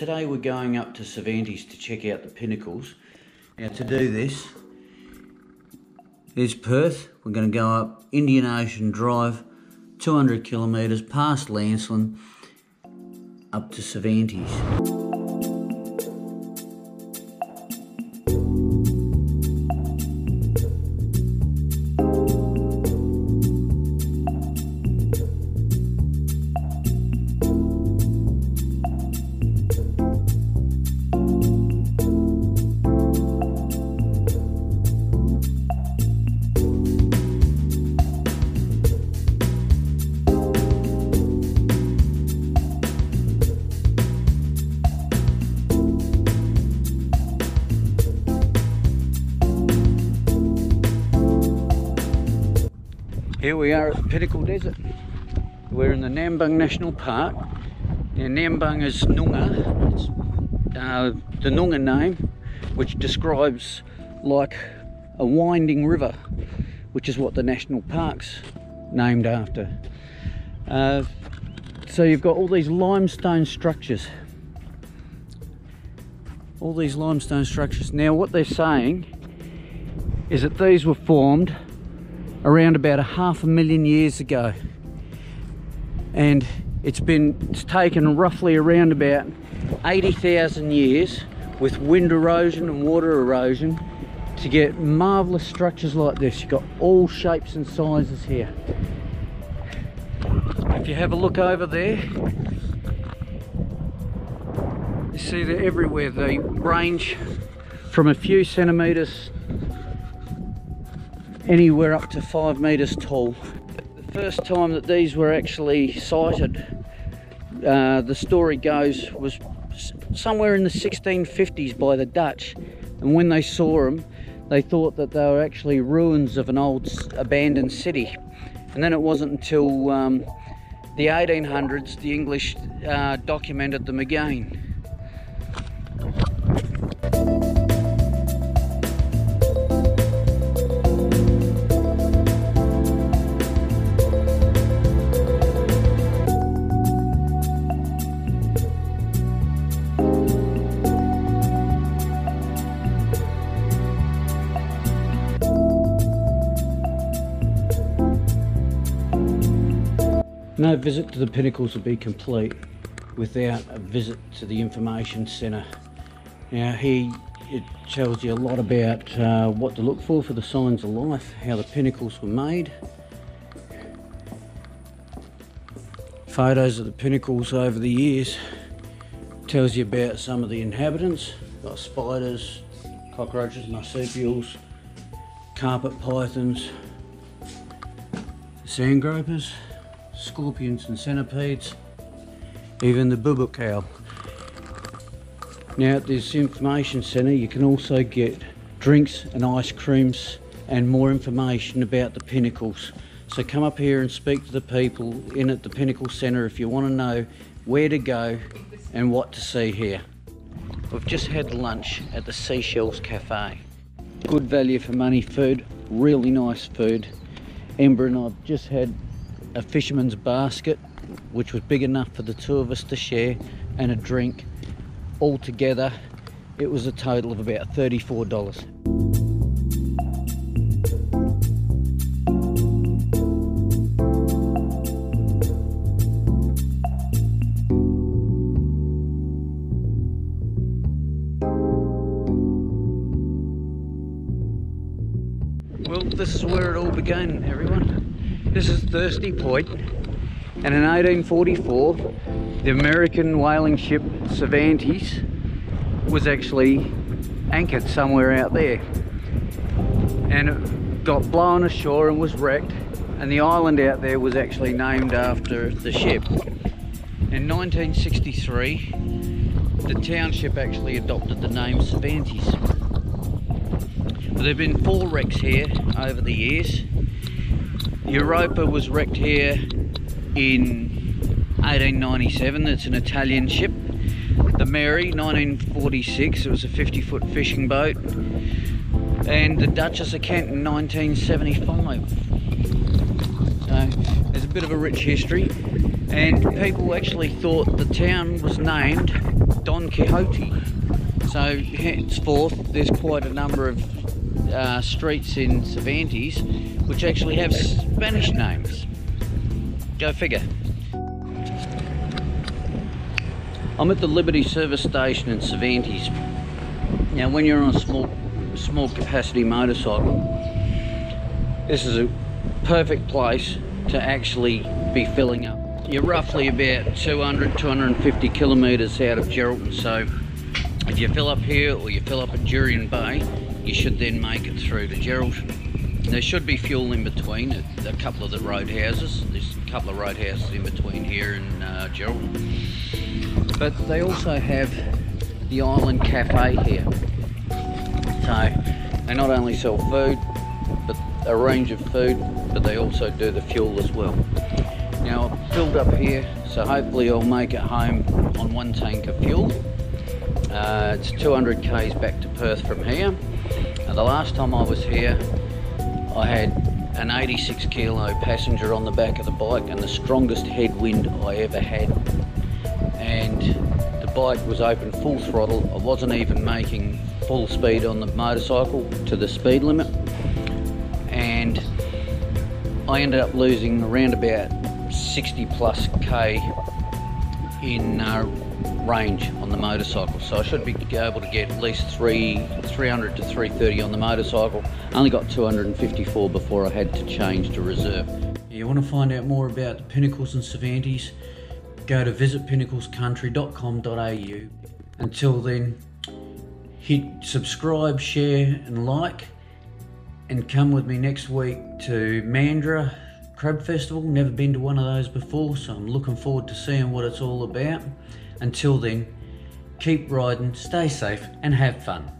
today we're going up to Cervantes to check out the pinnacles. Now to do this, there's Perth. We're going to go up Indian Ocean Drive, 200 kilometres past Lancelin, up to Cervantes. Here we are at the Pinnacle Desert. We're in the Nambung National Park. Now Nambung is Noongar. It's uh, the Noongar name, which describes like a winding river, which is what the national park's named after. Uh, so you've got all these limestone structures. All these limestone structures. Now what they're saying is that these were formed around about a half a million years ago. And it's been it's taken roughly around about 80,000 years with wind erosion and water erosion to get marvelous structures like this. You've got all shapes and sizes here. If you have a look over there you see they're everywhere they range from a few centimeters anywhere up to five meters tall. The first time that these were actually sighted, uh, the story goes, was somewhere in the 1650s by the Dutch. And when they saw them, they thought that they were actually ruins of an old abandoned city. And then it wasn't until um, the 1800s the English uh, documented them again. No visit to the pinnacles would be complete without a visit to the information centre. Now here it tells you a lot about uh, what to look for for the signs of life, how the pinnacles were made. Photos of the pinnacles over the years tells you about some of the inhabitants, got spiders, cockroaches, marsupials, carpet pythons, sand gropers scorpions and centipedes, even the boobook owl. Now at this information centre you can also get drinks and ice creams and more information about the pinnacles. So come up here and speak to the people in at the Pinnacle Centre if you want to know where to go and what to see here. We've just had lunch at the Seashells Cafe. Good value for money food, really nice food. Ember and I've just had a fisherman's basket which was big enough for the two of us to share and a drink all together it was a total of about $34 Well, this is where it all began, everyone. This is Thirsty Point, and in 1844, the American whaling ship Cervantes was actually anchored somewhere out there. And it got blown ashore and was wrecked, and the island out there was actually named after the ship. In 1963, the township actually adopted the name Cervantes. There have been four wrecks here over the years Europa was wrecked here in 1897. It's an Italian ship. The Mary, 1946. It was a 50 foot fishing boat. And the Duchess of Kent in 1975. So there's a bit of a rich history. And people actually thought the town was named Don Quixote. So henceforth, there's quite a number of uh, streets in Cervantes which actually have Spanish names. Go figure. I'm at the Liberty service station in Cervantes. Now when you're on a small small capacity motorcycle, this is a perfect place to actually be filling up. You're roughly about 200, 250 kilometres out of Geraldton, so if you fill up here or you fill up at Jurien Bay, you should then make it through to Geraldton. There should be fuel in between a couple of the roadhouses. There's a couple of roadhouses in between here and uh, Geraldton. But they also have the Island Cafe here. So they not only sell food, but a range of food, but they also do the fuel as well. Now I've filled up here, so hopefully I'll make it home on one tank of fuel. Uh, it's 200 k's back to Perth from here. Now, the last time I was here, I had an 86 kilo passenger on the back of the bike and the strongest headwind I ever had. And the bike was open full throttle. I wasn't even making full speed on the motorcycle to the speed limit. And I ended up losing around about 60 plus K in uh, range on the motorcycle. So I should be able to get at least three, 300 to 330 on the motorcycle. Only got 254 before I had to change to reserve. You want to find out more about the Pinnacles and Cervantes? Go to visitpinnaclescountry.com.au. Until then, hit subscribe, share and like and come with me next week to Mandurah Crab Festival. Never been to one of those before, so I'm looking forward to seeing what it's all about. Until then, keep riding, stay safe, and have fun.